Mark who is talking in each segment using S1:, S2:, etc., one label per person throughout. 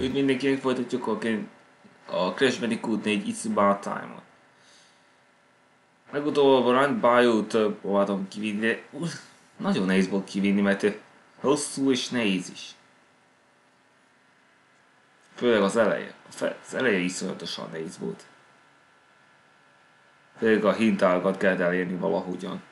S1: Üdv mindenkinek folytatjuk a, a Crash Bandicoot 4 It's About Time-ot. Legutóbb a Run Bio-t próbáltam kivinni, de uh, nagyon nehéz volt kivinni, mert hosszú és nehéz is. Főleg az eleje. Az eleje iszonyatosan nehéz volt. Főleg a hintákat kell elérni valahogyan.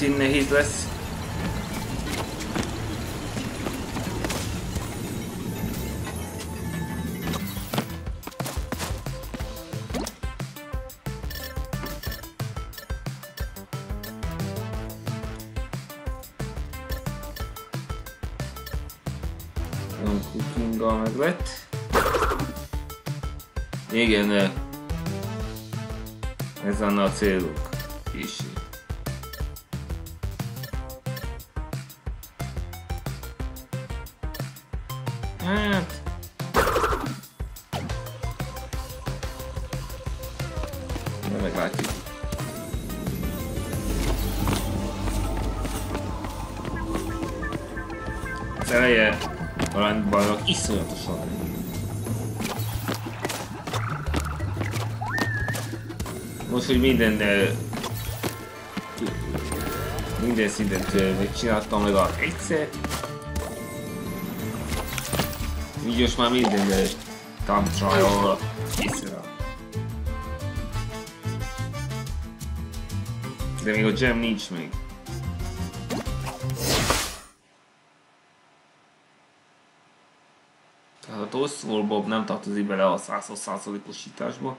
S1: Szintén nehéz lesz. Cookinga meg lett. Igen, ez lenne a célunk hogy minden minden szinten megcsináltam meg a egyszer, így most már minden thumb trial. De még a gem nincs még. Tehát a Bob nem tartozik bele a 100%-osításba,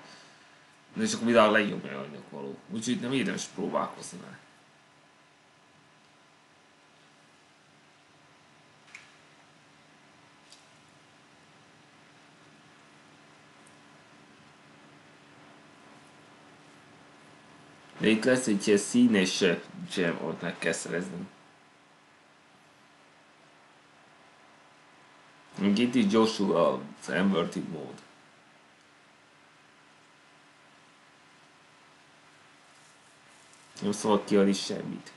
S1: de csak a világ legjobb anyag való. Úgyhogy nem érdemes próbálkozni vele. De itt lesz egy ilyen színes gem, ott meg kell szereznem. Itt is gyorsul az inverted mód. Nem szabad kiadni semmit.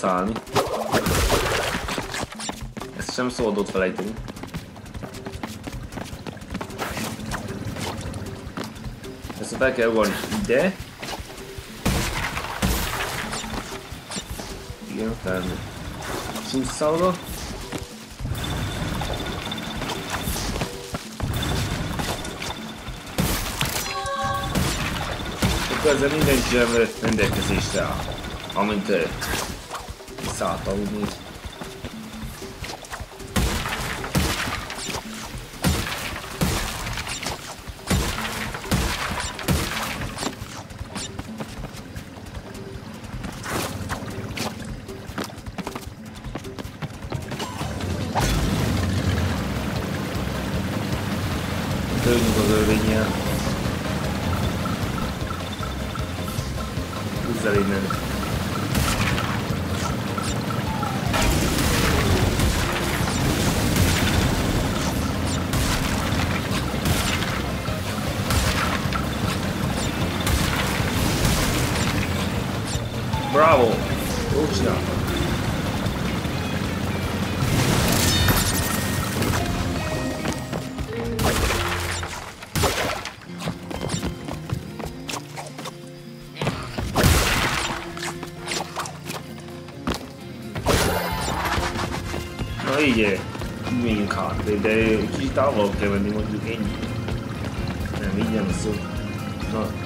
S1: Beszállni. Ezt sem ott felejteni. Ezt fel kell ugorni ide. Igen, fel. Csúszszál oda. Akkor ezzel minden gem rendelkezésre áll amint Saat. Bravo! Dođi ja. No ide minka, teda je určitá veľké, lebo nemôžu eniť. Ja idem sú. No.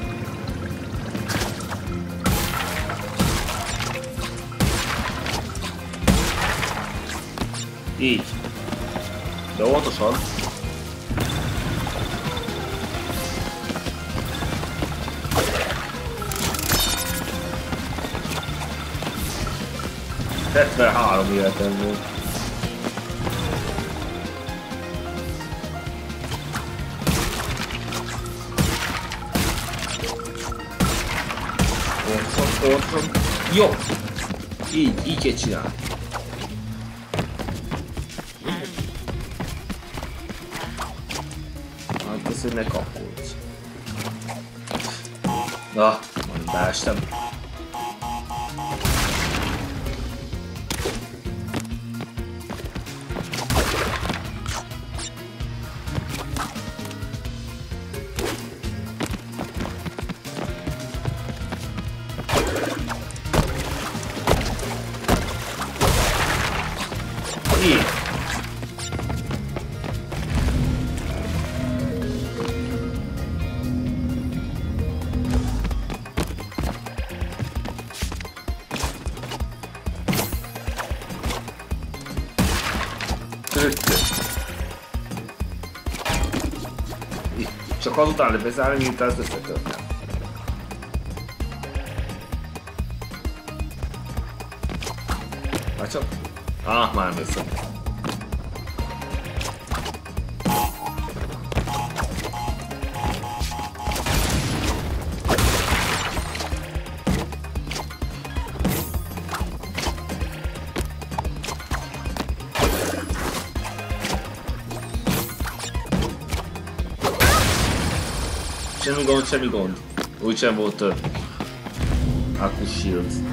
S1: 我操！我操！又一一阶起来。totálny bezállítás összetörtem. Már csak? Ah, már vissza. Semigold, Semigold. é voltando. a Shield.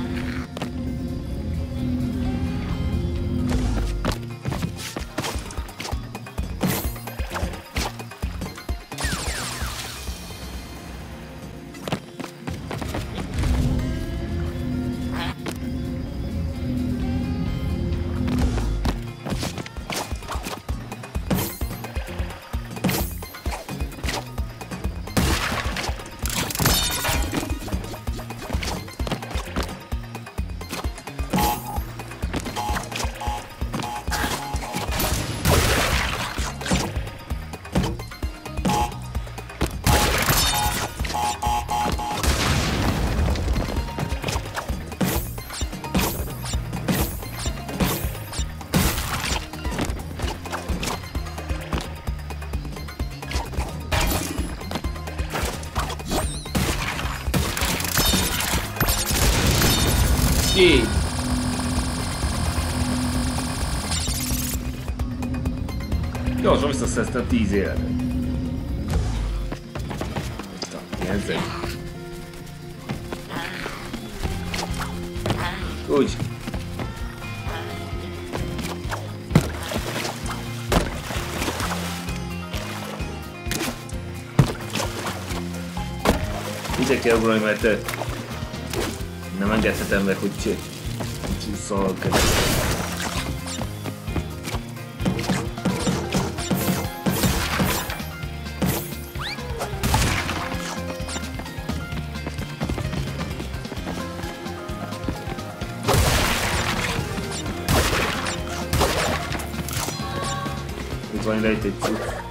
S1: Gyorsan visszaszereztem 10 életet. Nézzük. Úgy. Ide kell ugrani, mert nem engedhetem meg, hogy csúszol keresztül. Itt van ide itt egy cucc.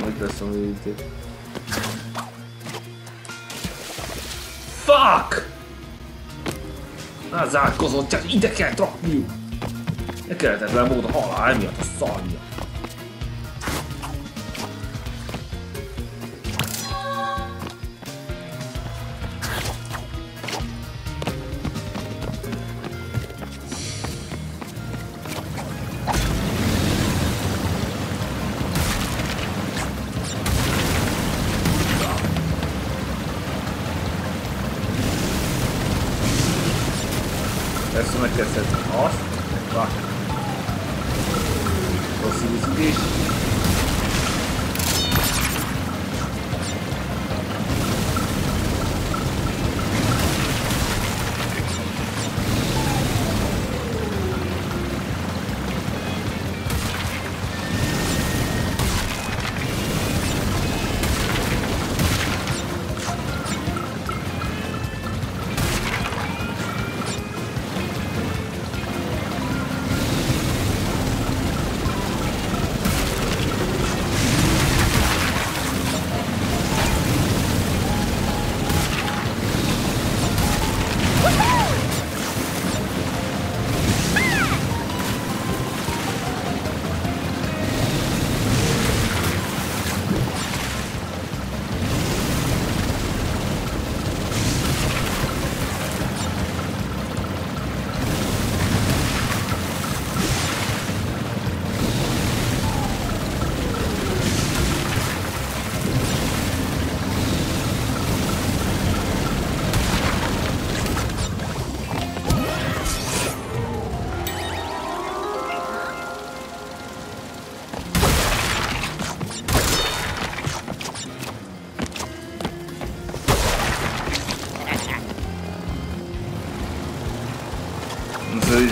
S1: Majd veszem őt. Fuck! Na zárkozott, csak ide kell rakni! Ne kelletetlen módon halál miatt a szar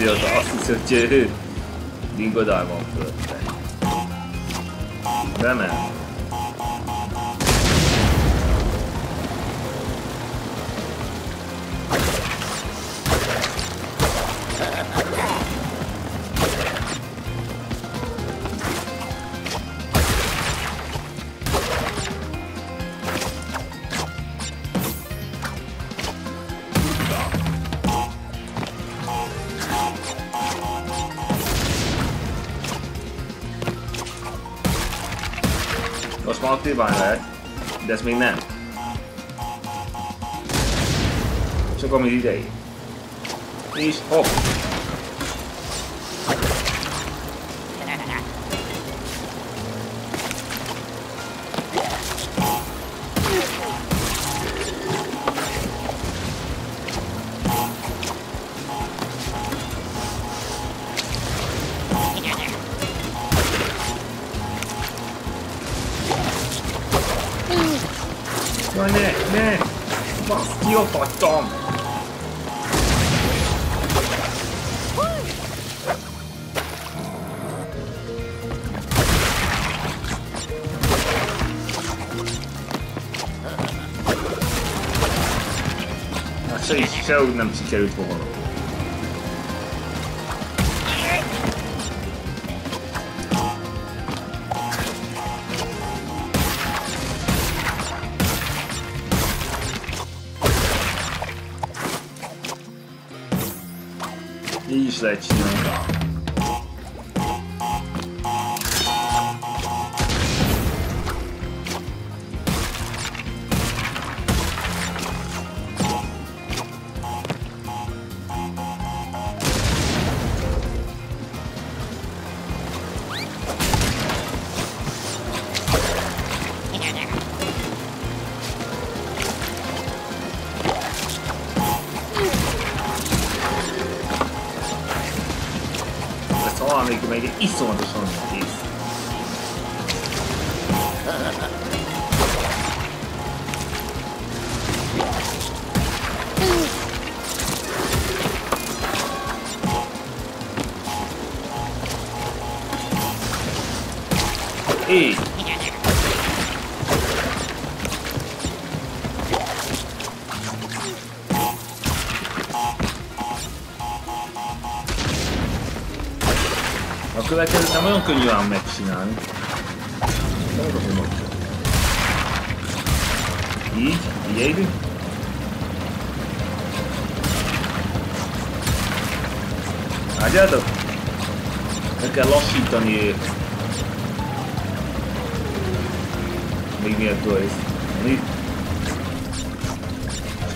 S1: az azt hiszi, hogy Dingodár van fölötte. see that. That's me now. Zo komen die DJ. Please, hop. powinnam przycielić powolą. I leci, no. がいる一層でだけでための国はあんまりしないいい言える Ágyádat? Le kell lassítani őt. Még miért doiz? Mi?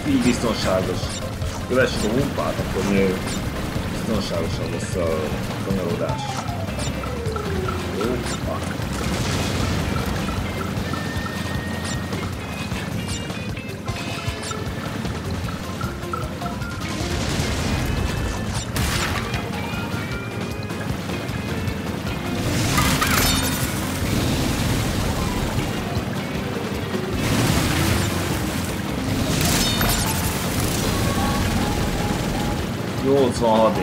S1: Így biztonságos. o a estão akkor még biztonságosabb lesz a kanyarodás. it's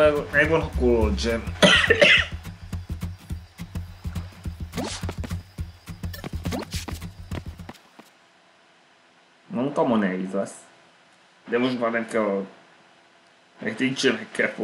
S1: Eva, Evan Code. Nem tudom, nehéz lesz. De most que nem kell a... Mert így sem kell.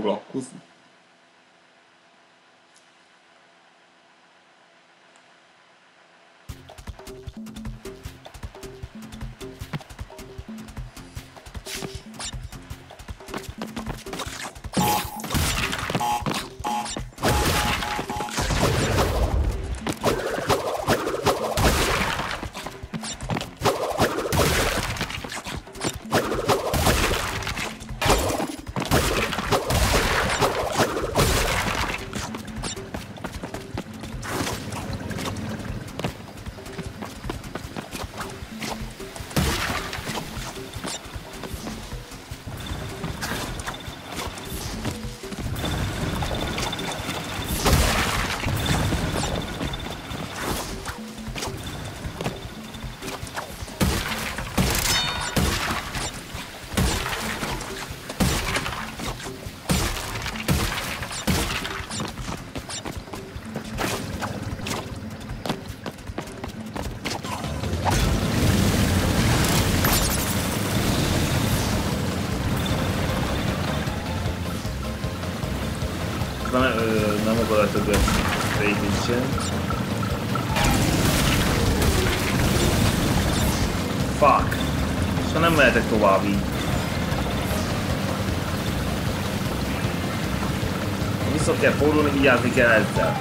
S1: mancanza.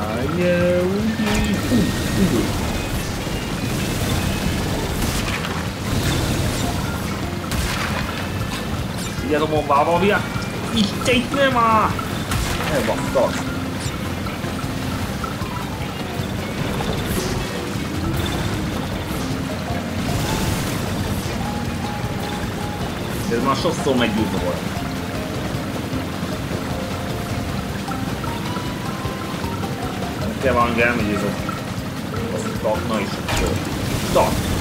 S1: Aia, udi, udi. Diğer bomba var ya. Il gitmem ha. Eyvah, eh, boh, boh. dur. Ed è una sciossola aiuto poi. Ja ein gramy nie za... Dosyć to odnosi. Tak.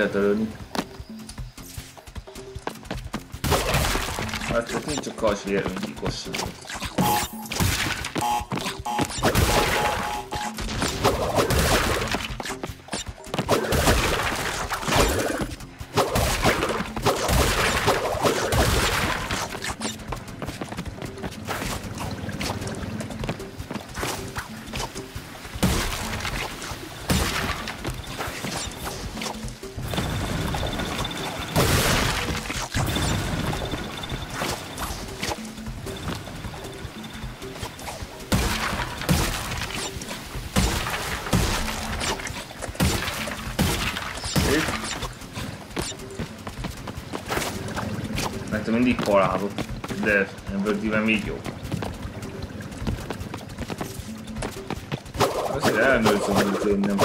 S1: aleatorio mindig halálok, de ebből még jó. Azért elnőzöm, hogy én nem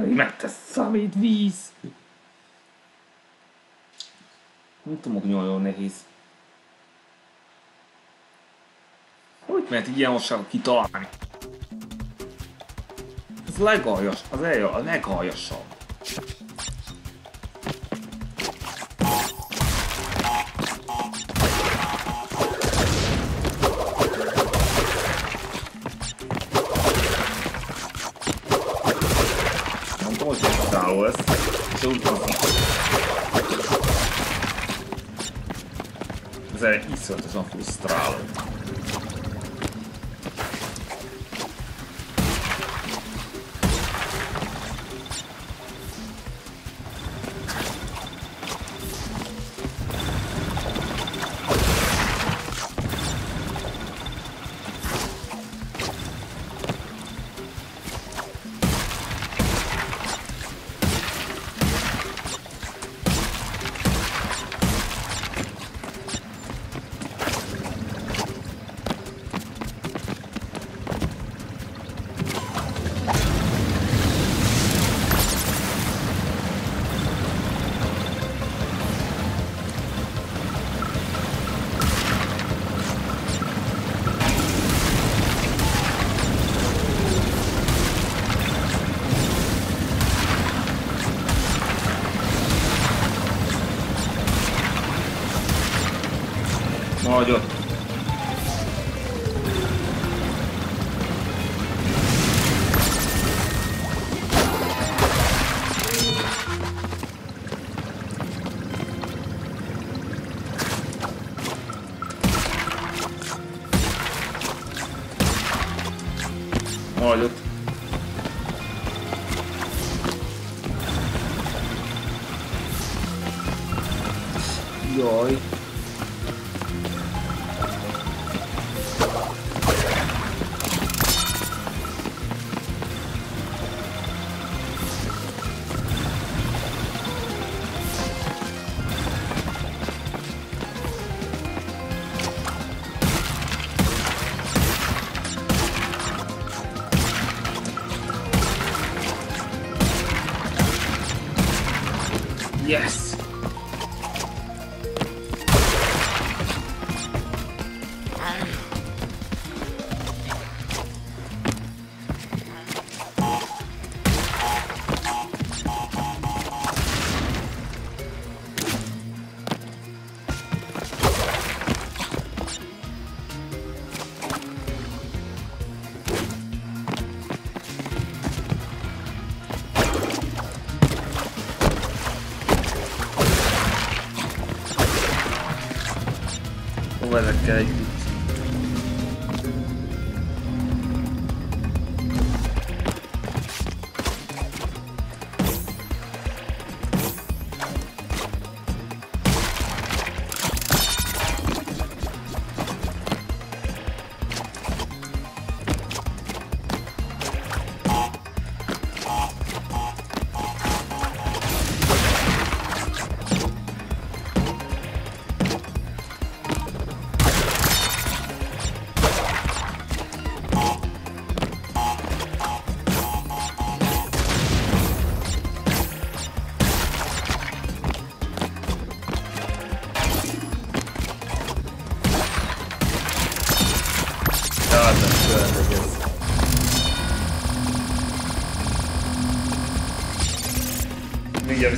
S1: megtesz, amit víz. Nem tudom, hogy nagyon nehéz. Hogy lehet ilyen osságot kitalálni? Ez legaljas, az elja, a
S2: legaljasabb. tudo.
S1: Mas é isso, eu vão frustrá-lo.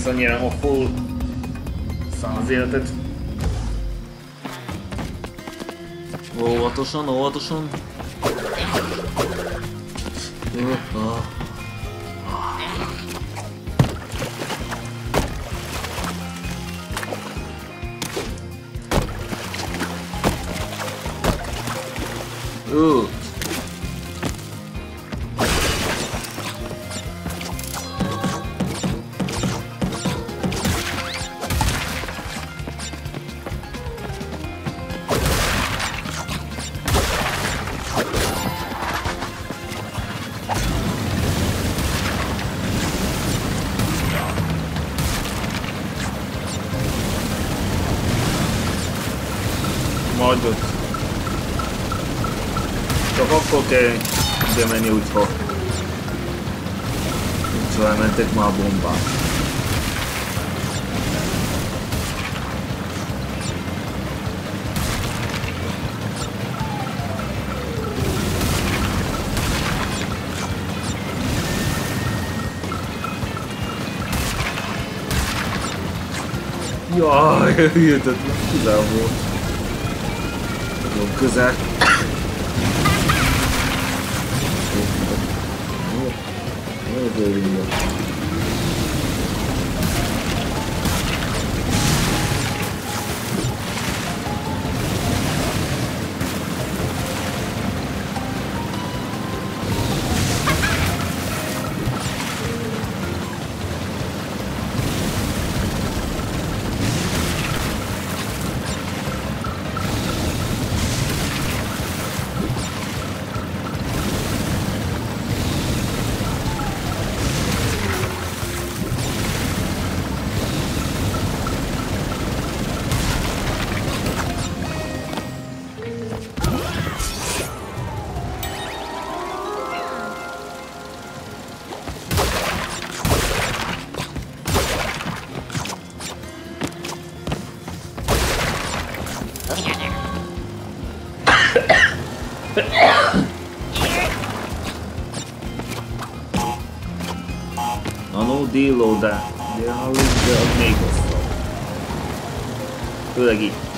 S1: ez annyira okul az életet. Óvatosan, óvatosan. Hoppa. Ooh. Közel volt. Nagyon közel. Jó, jó, lagi.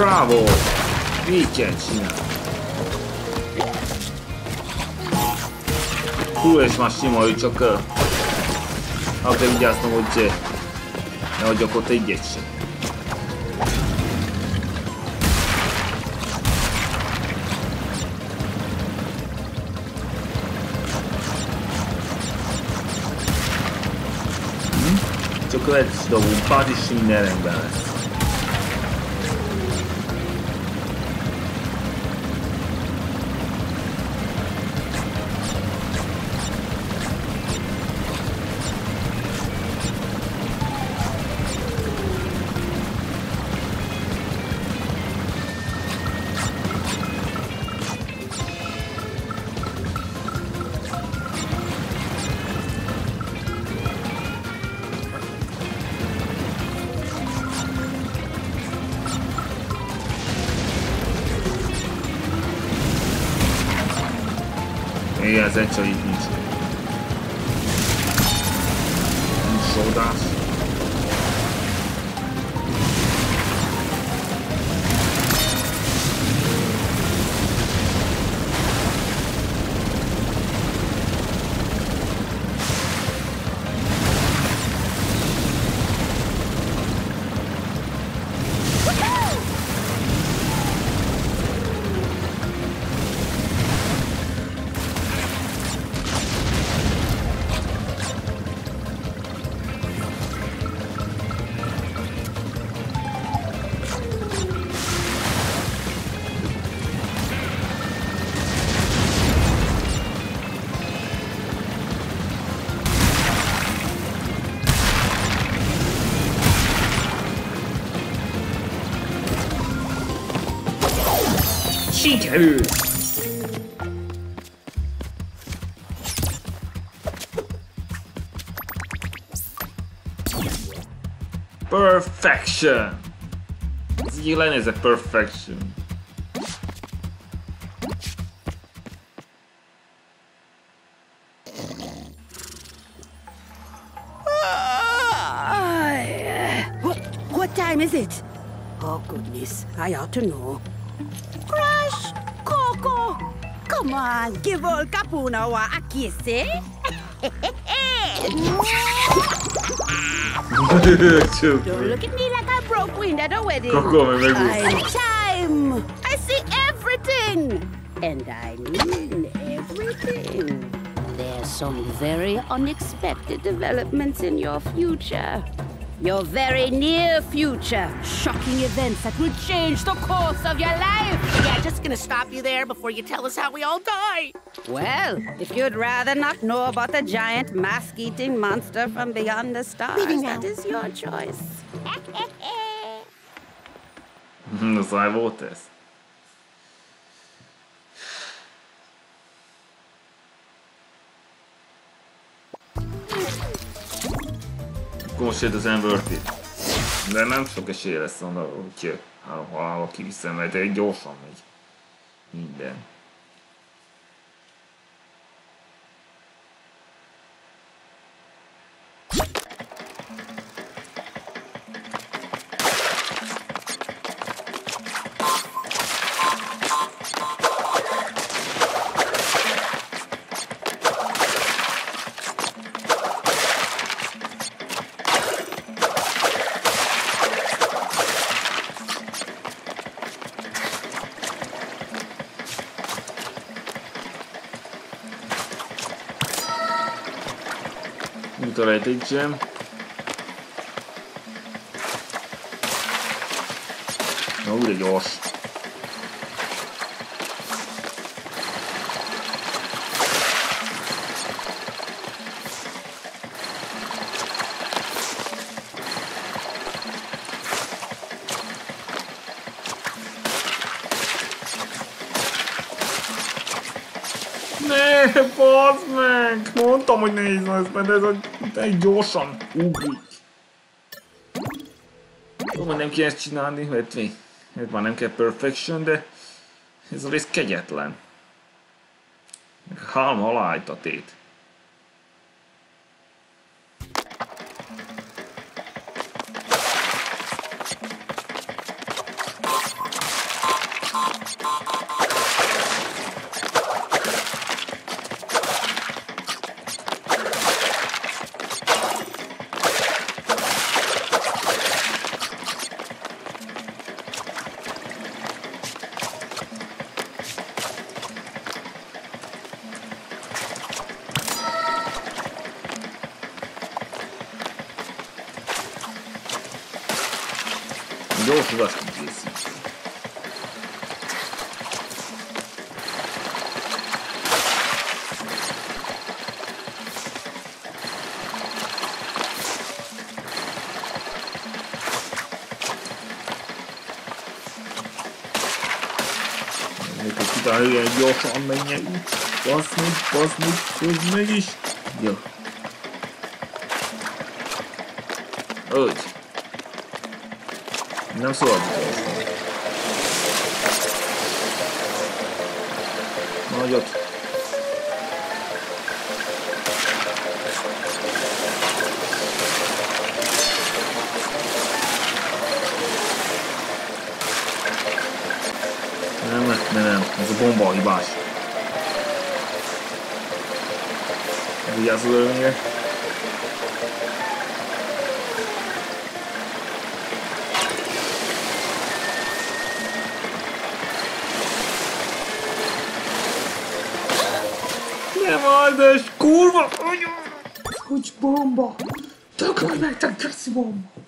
S1: Bravo! Így kell csinálni. Hú, és már sima, hogy csak... Uh, el kell vigyáznom, hogy... Uh, ne hagyjak ott egyet sem. Hm? Csak következő dolgunk, Párizs minden rendben lesz. set so you can control. Sódás. Perfection! Így lenne a perfection.
S3: What time is it? Oh, goodness. I ought to know. Coco! Come on, give old Capuna a kiss, eh? Don't look at me like I broke wind at a wedding.
S1: Coco, me me
S3: Time, time. I see everything. And I mean everything. There's some very unexpected developments in your future. Your very near future. Shocking events that will change the course of your life.
S4: Yeah, just gonna stop you there before you tell us how we all die.
S3: Well, if you'd rather not know about the giant mask-eating monster from beyond the stars,
S4: Leaving
S3: that
S4: now.
S3: is your choice.
S1: Muszáj volt ez. Akkor most jött az Enverti. De nem sok esélye lesz annak, hogy ha ha valaki vissza, mert egy gyorsan megy. いいんだよ big gym. Mert ez a... egy gyorsan ugrik. Tudom, hogy nem kell ezt csinálni, mert mi? Ez már nem kell perfection, de ez a rész kegyetlen. Halm alájt Még egy kitálni, ilyen gyorsan menjen. Basz meg, basz meg, hozd meg is. Jó. Úgy. Nem szabad gyorsan. Nagyot. Bomba a hibás. Vigyázz az ölvényre. Nem áldas, kurva! Hogy bomba! Tökölj meg, te köszi bomba!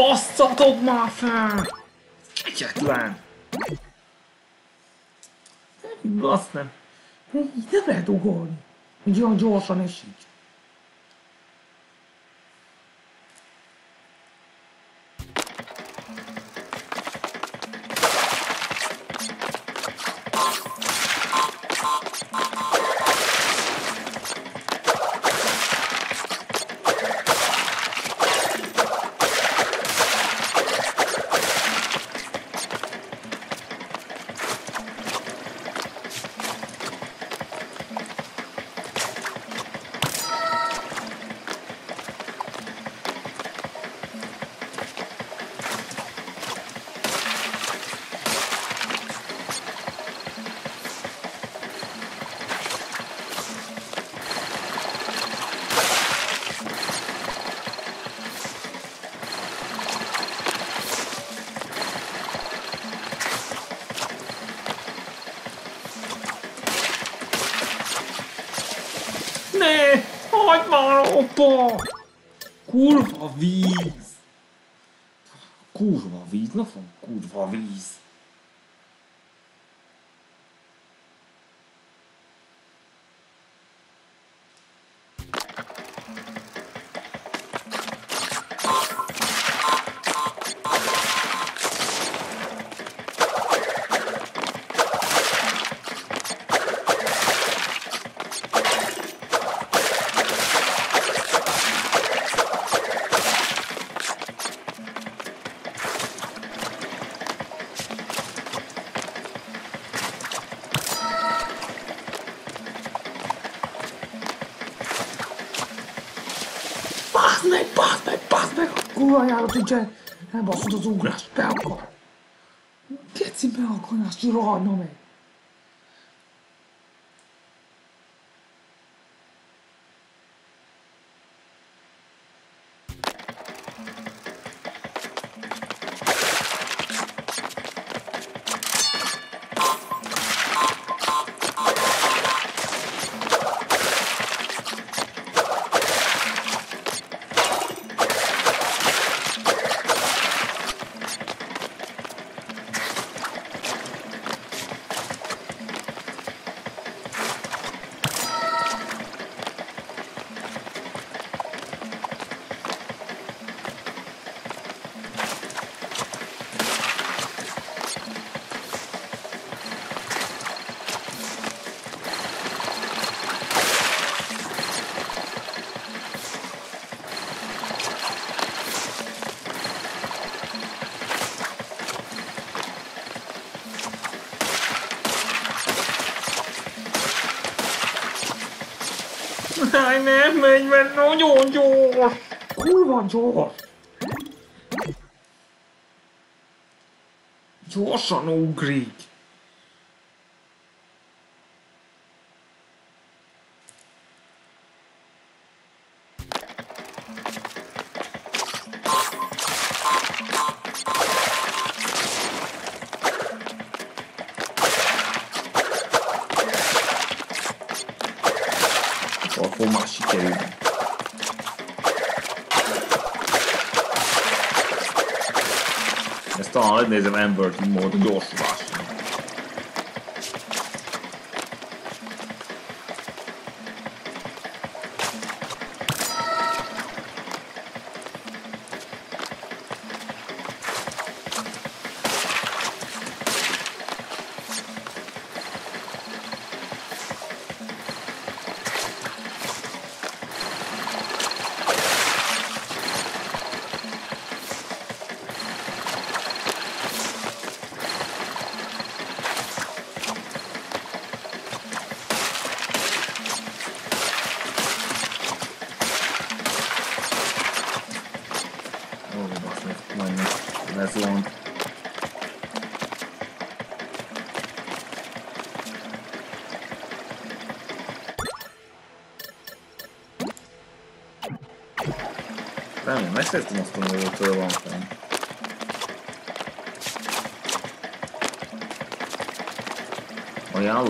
S1: Basszatok már fel! Egyetlen! Azt nem. Nem lehet ugorni. Olyan gyorsan esik. cioè non posso tu graspare ancora che si bevo con la sua Háj, nem megy, mert nagyon gyors! Kurva gyors! Gyorsan ugrik! nehézem more than gyorsan. shit's not been moved for a long time. Oh yeah,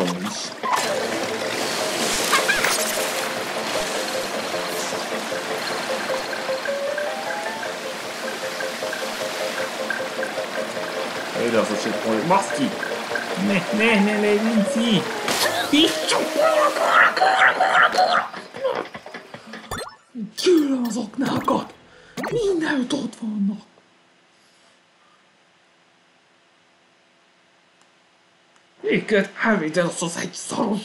S1: じゃあ、ソサイチサロン。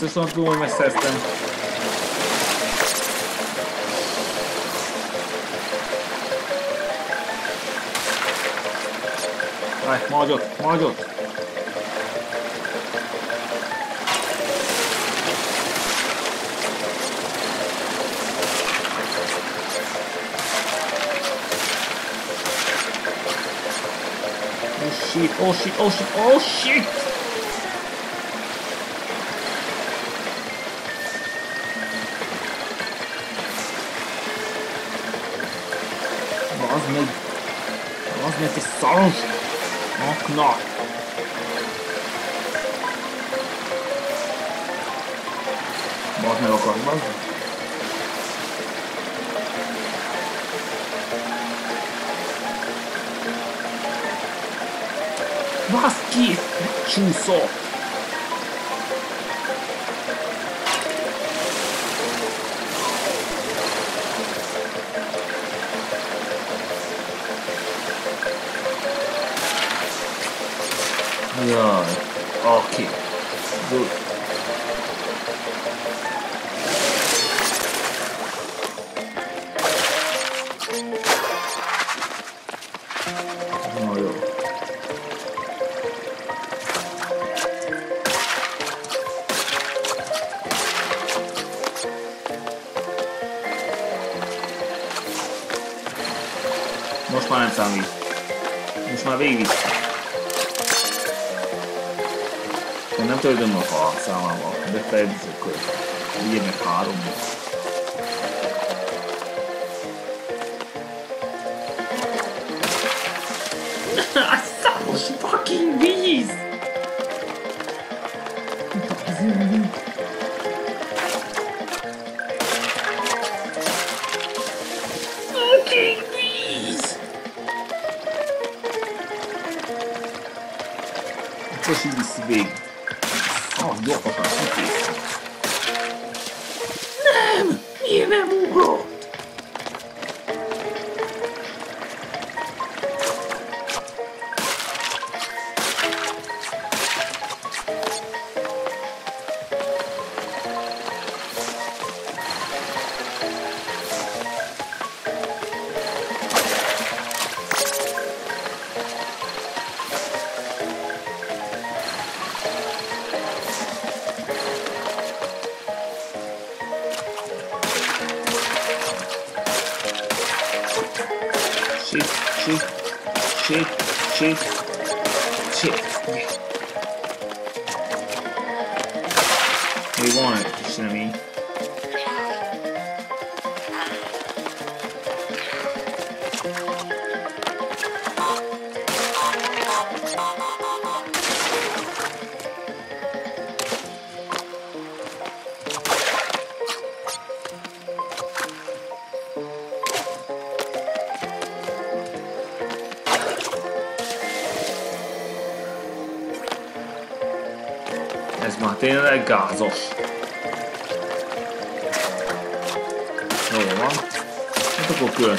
S1: It's not doing my system. Right, module, module. Oh shit, oh shit, oh shit, oh shit! meio. Nós meter sons. Knock knock. Bota melhor corre mais. Nossa, que tio! Jaj, oké. Jó. Most már nem számít. Most már végig. Nem töltöm a ha számával, de fejlesztő akkor ugye meg három. Számos fucking víz!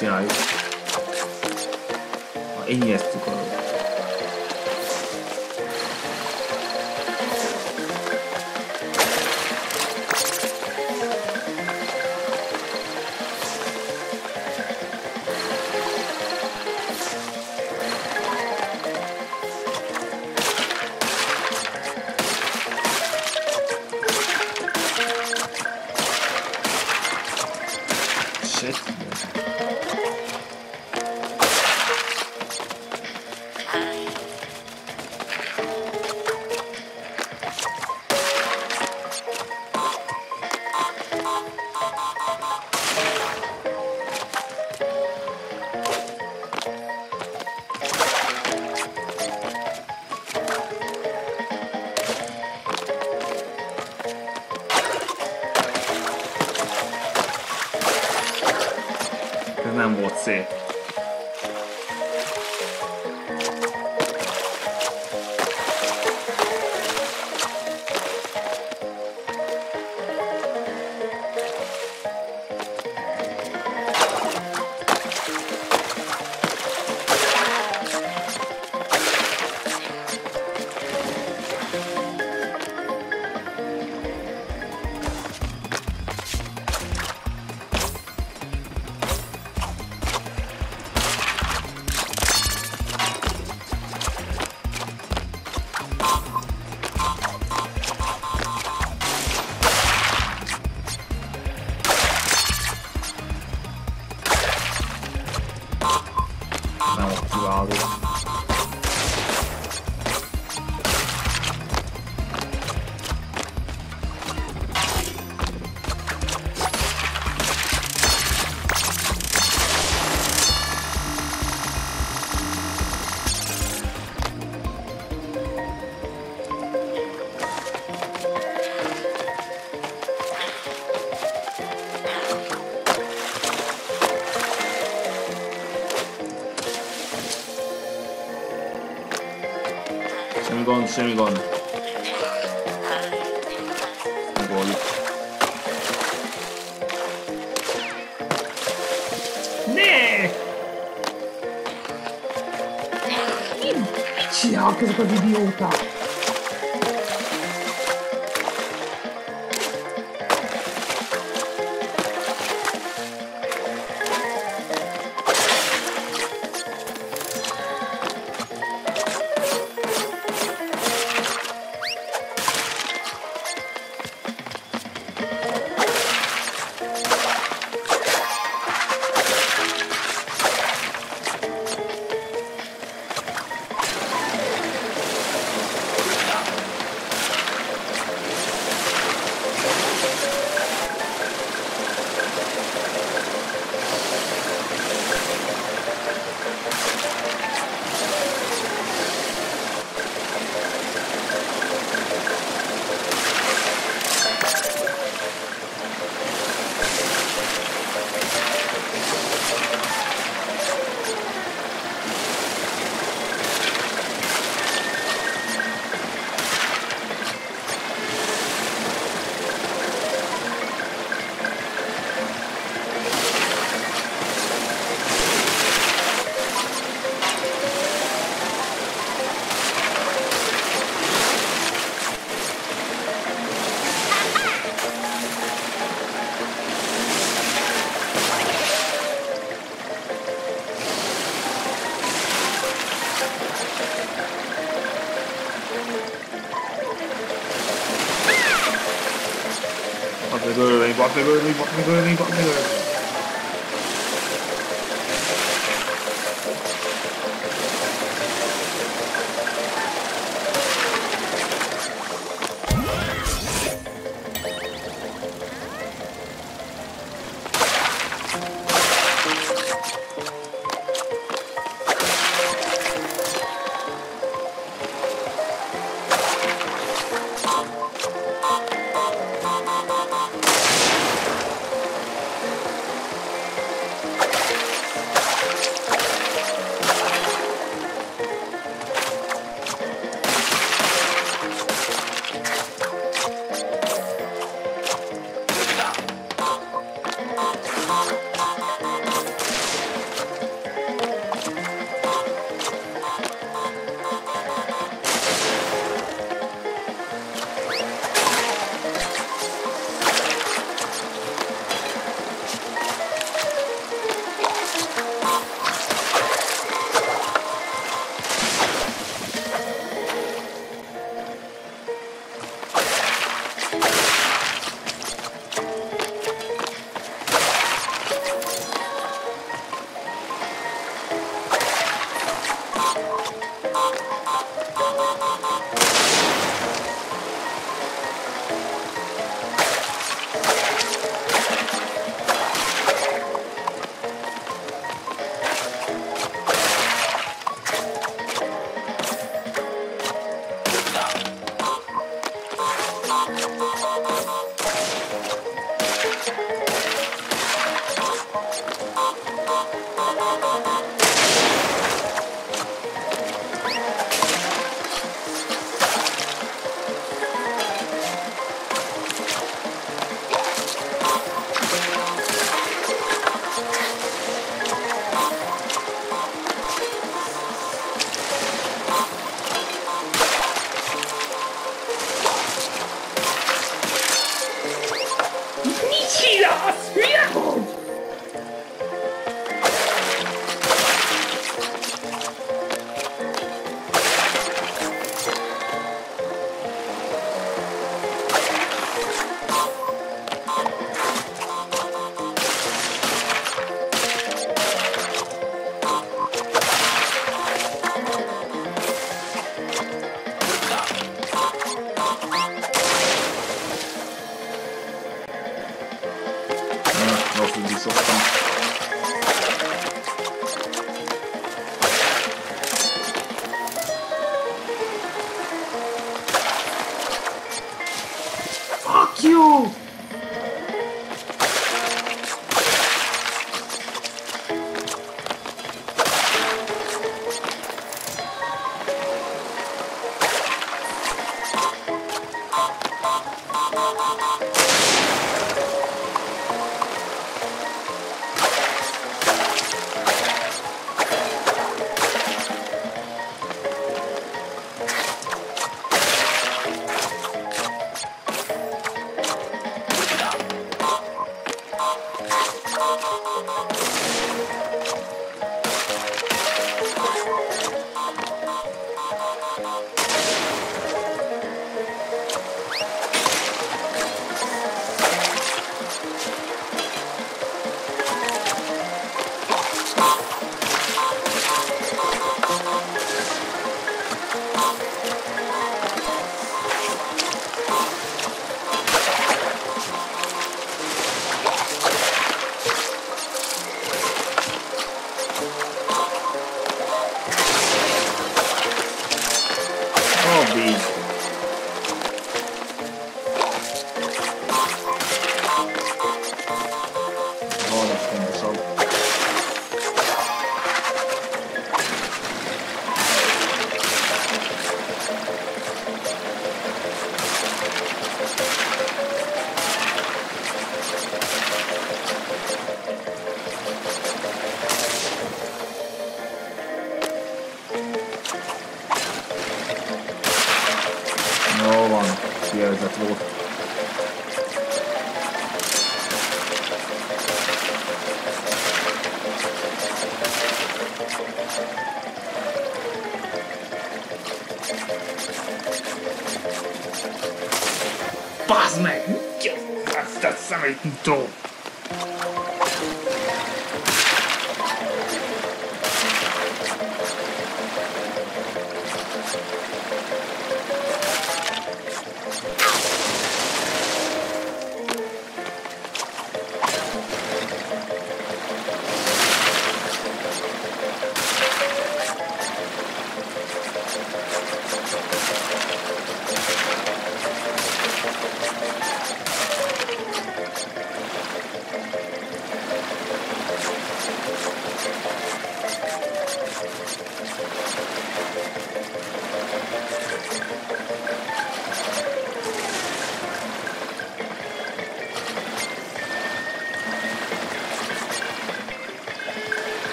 S1: 試合エニエスとか nem volt szép. Sammy Law. pero es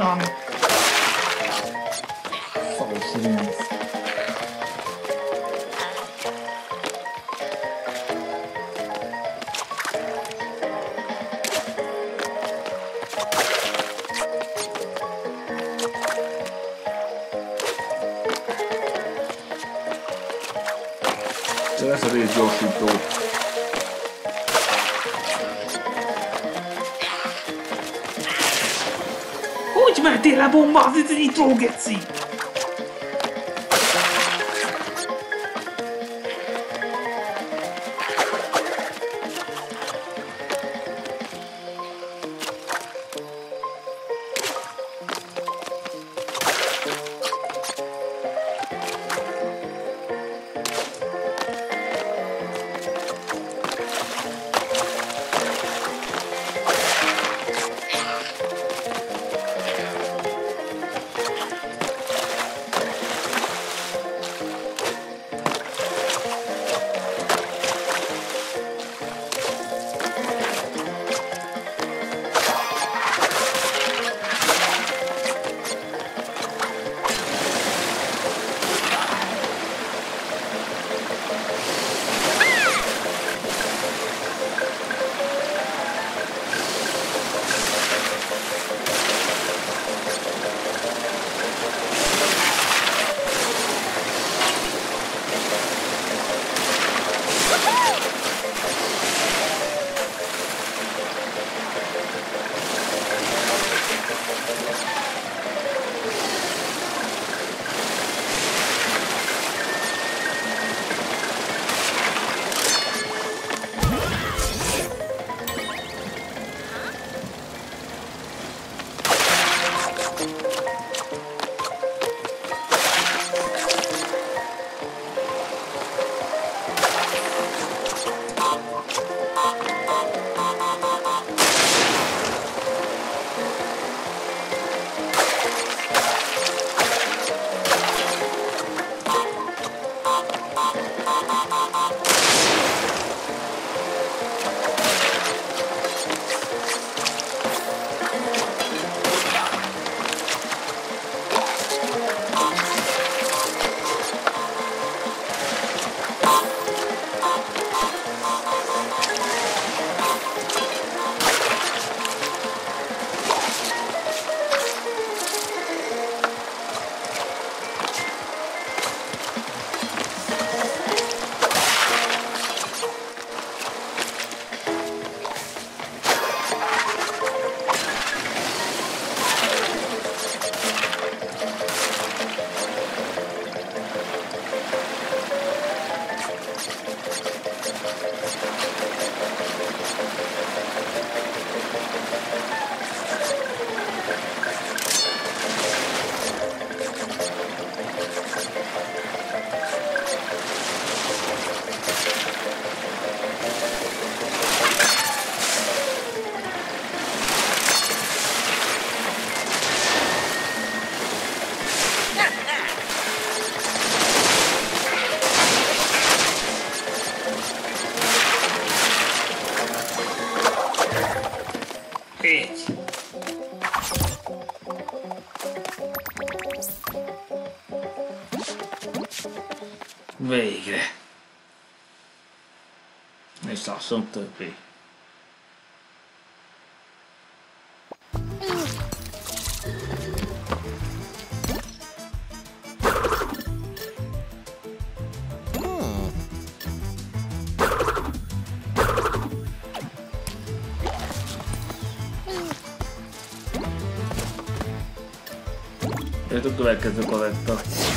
S1: long. に凍結 something be.
S5: Ei, tutto vecchio
S1: se corretto.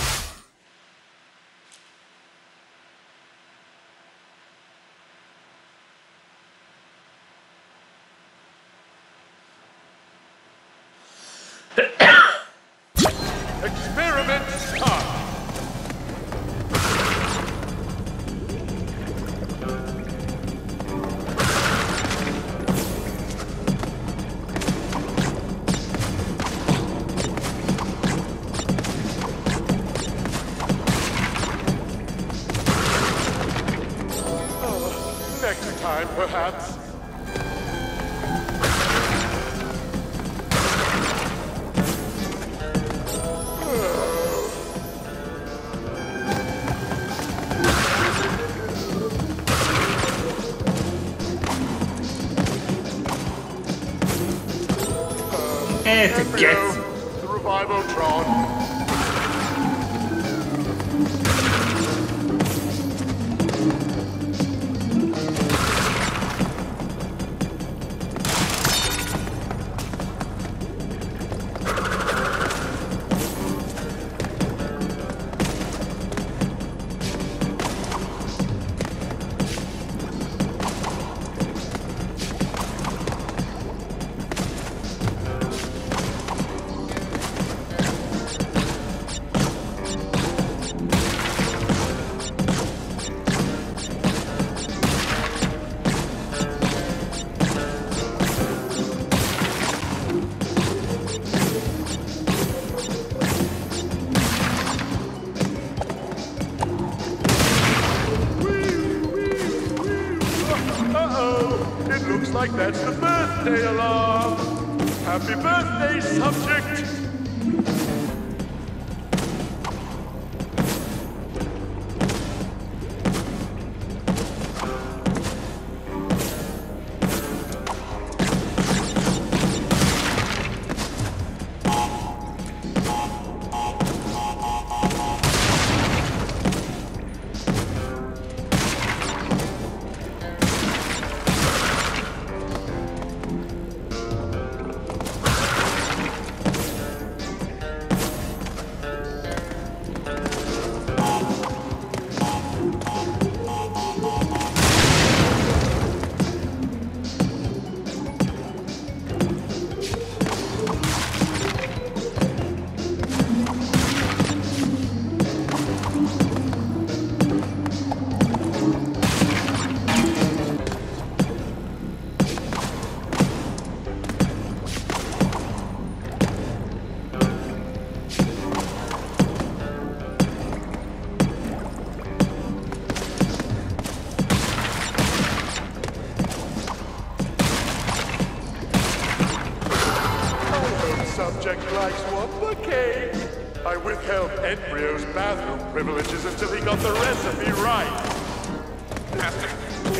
S1: to
S5: get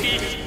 S5: defeated.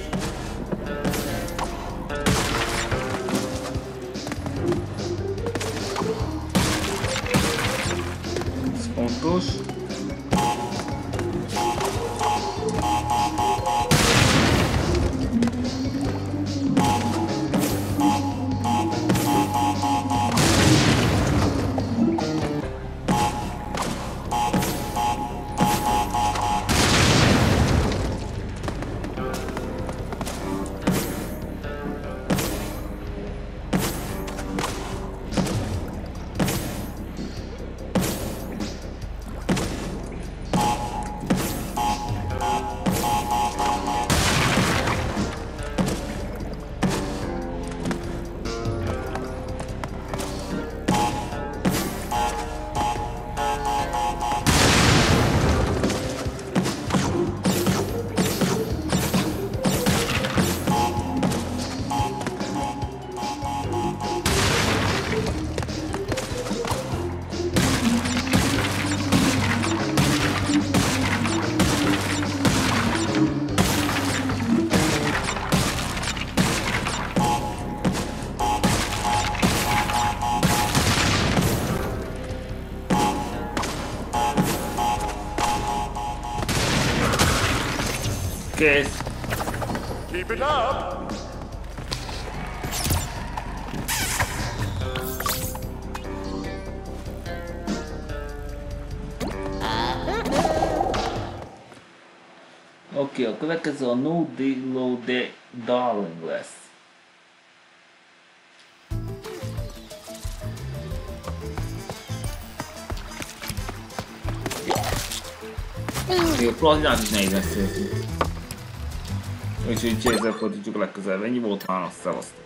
S5: Következő a No Dillo de Darling lesz. Jó, platinát is nehéz beszélni. Úgyhogy ezzel fordítjuk legközelebb. Ennyi volt már, azt szevasztok.